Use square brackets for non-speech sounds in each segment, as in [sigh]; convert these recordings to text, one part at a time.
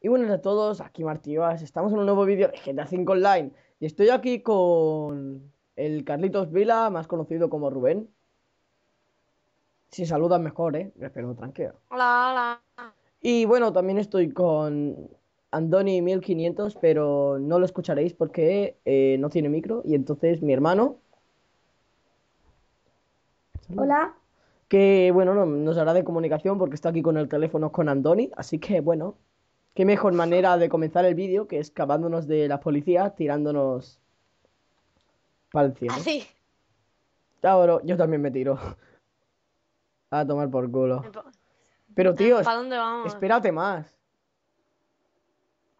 Y buenas a todos, aquí Martívas, estamos en un nuevo vídeo de GTA V Online y estoy aquí con el Carlitos Vila, más conocido como Rubén. Si saludan mejor, ¿eh? Pero tranquilo. Hola, hola. Y bueno, también estoy con Andoni 1500, pero no lo escucharéis porque eh, no tiene micro y entonces mi hermano, Hola. que bueno, no- nos hará de comunicación porque está aquí con el teléfono con Andoni, así que bueno, qué mejor manera de comenzar el vídeo que escapándonos de la policía, tirándonos para el cielo. Así. Cabrón, yo también me tiro. [laughs] A tomar por culo. Pero tío, ¿Para dónde vamos? espérate más.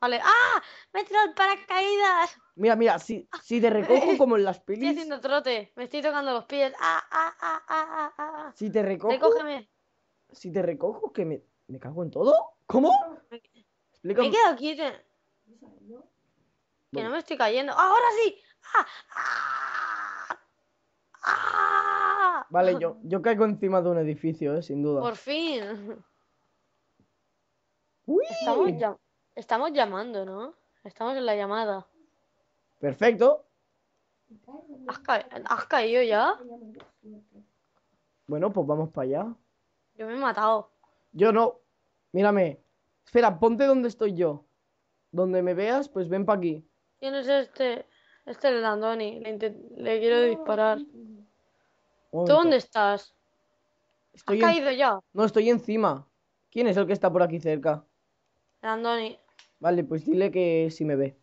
Vale. ¡Ah! Me he tirado el paracaídas. Mira, mira, si, si te recojo como en las Estoy pelis, haciendo trote. Me estoy tocando los pies. ¡Ah, ah, ah, ah, ah, ah! si te recojo, Recógeme. si te recojo, que me, me cago en todo. ¿Cómo? Me, me Explícame. he quedado quieta. Que no me estoy cayendo. ¡Ahora sí! ¡Ah! ¡Ah! ¡Ah! Vale, [laughs] yo, yo caigo encima de un edificio, eh, sin duda. Por fin. Uy, Estamos, llam- estamos llamando, ¿no? Estamos en la llamada. perfecto. ¿Has, ca- has caído ya? Bueno, pues vamos para allá. Yo me he matado. Yo no. Mírame. Espera, ponte donde estoy yo. Donde me veas, pues ven para aquí. ¿Quién es este? Este es el Andoni. Le, quiero disparar. ¿Tú dónde estás? ¿Has Estoy en- caído ya? No, estoy encima. ¿Quién es el que está por aquí cerca? El Andoni. Vale, pues dile que si me ve.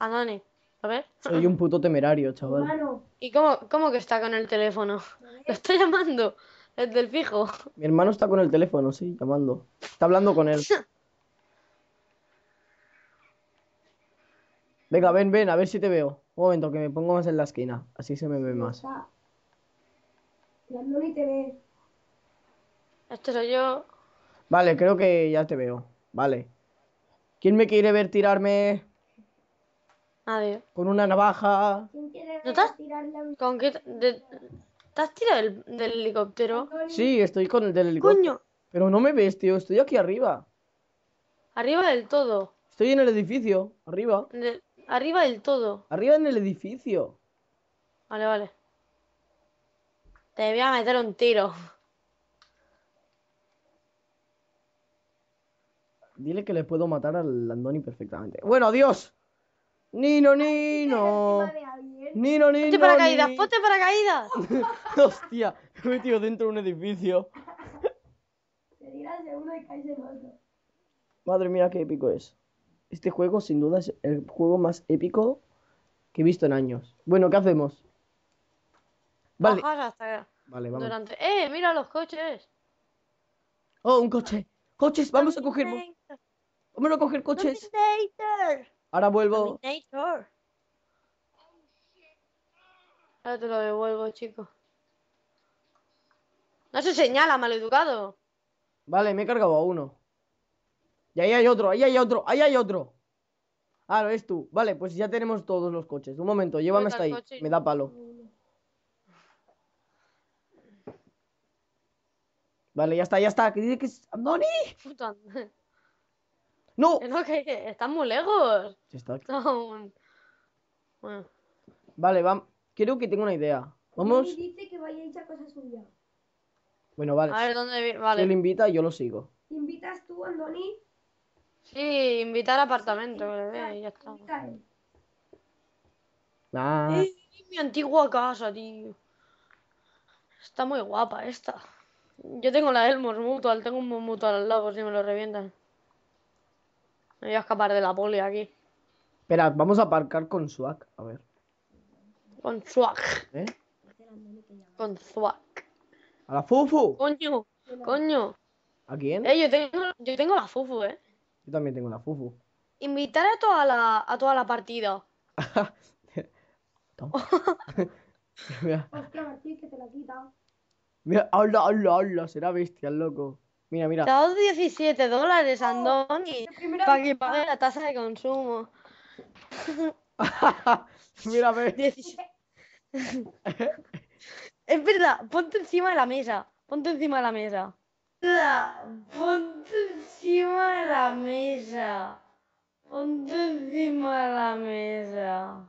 Andoni. A ver. Soy un [laughs] puto temerario, chaval. ¿Y cómo, cómo que está con el teléfono? Lo estoy llamando. El fijo. Mi hermano está con el teléfono, sí, llamando. Está hablando con él. [laughs] Venga, ven, ven, a ver si te veo. Un momento, que me pongo más en la esquina. Así se me ve más. Te ve. Este soy yo. Vale, creo que ya te veo. Vale. ¿Quién me quiere ver tirarme Nadie. con una navaja? ¿Quién quiere ¿No estás? tirarle a un ¿Con qué? de- ¿Te has tirado del, del helicóptero? Sí, estoy con el del helicóptero. ¡Coño! Pero no me ves, tío. Estoy aquí arriba. Arriba del todo. Estoy en el edificio. Arriba. De- arriba del todo. Arriba en el edificio. Vale, vale. Te voy a meter un tiro. Dile que le puedo matar al Andoni perfectamente. Bueno, adiós. Nino, Nino. Nino, Nino. ¡Ponte paracaídas! ni- ¡Ponte paracaídas! Hostia, me he metido dentro de un edificio. Te tiras de uno y caes en otro. Madre mía, qué épico es. Este juego, sin duda, es el juego más épico que he visto en años. Bueno, ¿qué hacemos? Vale, hasta vale, vamos. durante... ¡Eh! ¡Mira los coches! Oh, un coche. Coches, vamos a coger. Vamos a coger coches. Dominator. Ahora vuelvo. Dominator. Ahora te lo devuelvo, chico. No se señala, maleducado. Vale, me he cargado a uno. Y ahí hay otro, ahí hay otro, ahí hay otro. Ah, no es tú. Vale, pues ya tenemos todos los coches. Un momento, llévame hasta ahí. coche? Me da palo. Vale, ya está, ya está. Que dice que es Andoni. Puta. No. No, que que están muy lejos. Ya está. [laughs] Son- Bueno, Vale, vamos. Creo que tengo una idea. Vamos. Y dice que vayáis a cosa suya. Bueno, vale. a ver dónde... Si él Vale. invita, yo lo sigo. ¿Invitas tú, Andoni? Sí, invitar apartamento, que le dé y ya está. Ah, ¡Eh! Mi antigua casa, tío. Está muy guapa esta. Yo tengo la Elmos Mutual, tengo un Mutual al lado por si me lo revientan. Me voy a escapar de la poli aquí. espera, vamos a aparcar con swag. A ver. Con swag. ¿Eh? Con swag. A la Fufu. Coño, coño. ¿A quién? Eh, yo tengo, yo tengo la Fufu, eh. Yo también tengo la Fufu. Invitar a toda la, a toda la partida. [laughs] Toma. [laughs] mira, que te la quita. mira, hola, hola, hola, será bestia, el loco. Mira, Te mira. ha dado 17 dólares, Andoni, primera para que pague la tasa de consumo. [laughs] mira, ve. 17. [laughs] Es verdad, ponte encima de la mesa. Ponte encima de la mesa. Ponte encima de la mesa. Ponte encima de la mesa.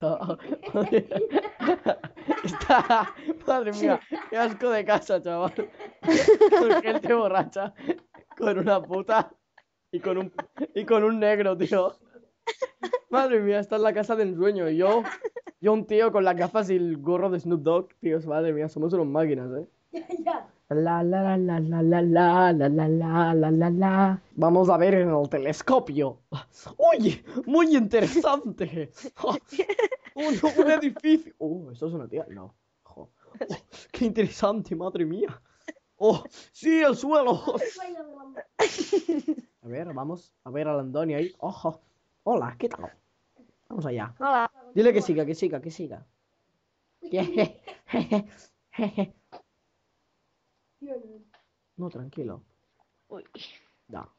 [laughs] Está, madre mía, qué asco de casa, chaval. Con gente borracha, con una puta y con un, y con un negro, tío. Madre mía, esta es la casa del sueño. Y yo, yo un tío con las gafas y el gorro de Snoop Dogg, tío, madre mía, somos unos máquinas, ¿eh? Ya, ya. La la la la la la la la la la la la la. Vamos a ver en el telescopio. Uy, muy interesante. Un, un edificio. Oh, ¿esto es una tía? No. Oh, qué interesante, madre mía. Oh, sí, el suelo. A ver, vamos a ver a la Andoni ahí. Ojo. Hola, ¿qué tal? Vamos allá. Hola. Dile que siga, que siga, que siga. No. No, tranquilo. Uy. No.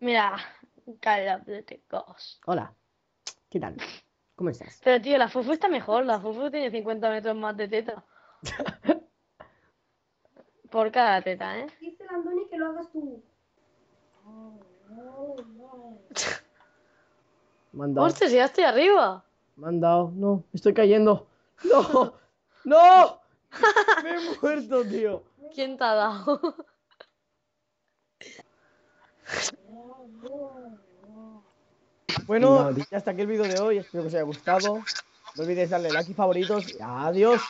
Mira, Call of Duty Ghost. Hola. ¿Qué tal? ¿Cómo estás? Pero tío, la Fufu está mejor. La Fufu tiene 50 metros más de teta. [laughs] Por cada teta, ¿eh? Dice el Andoni que lo hagas tú. [laughs] Hostia, si ya estoy arriba. Me han dado. No, estoy cayendo. ¡No! ¡No! Me he muerto, tío. ¿Quién te ha dado? Bueno, ya hasta aquí el vídeo de hoy. Espero que os haya gustado. No olvidéis darle like y favoritos. Y adiós.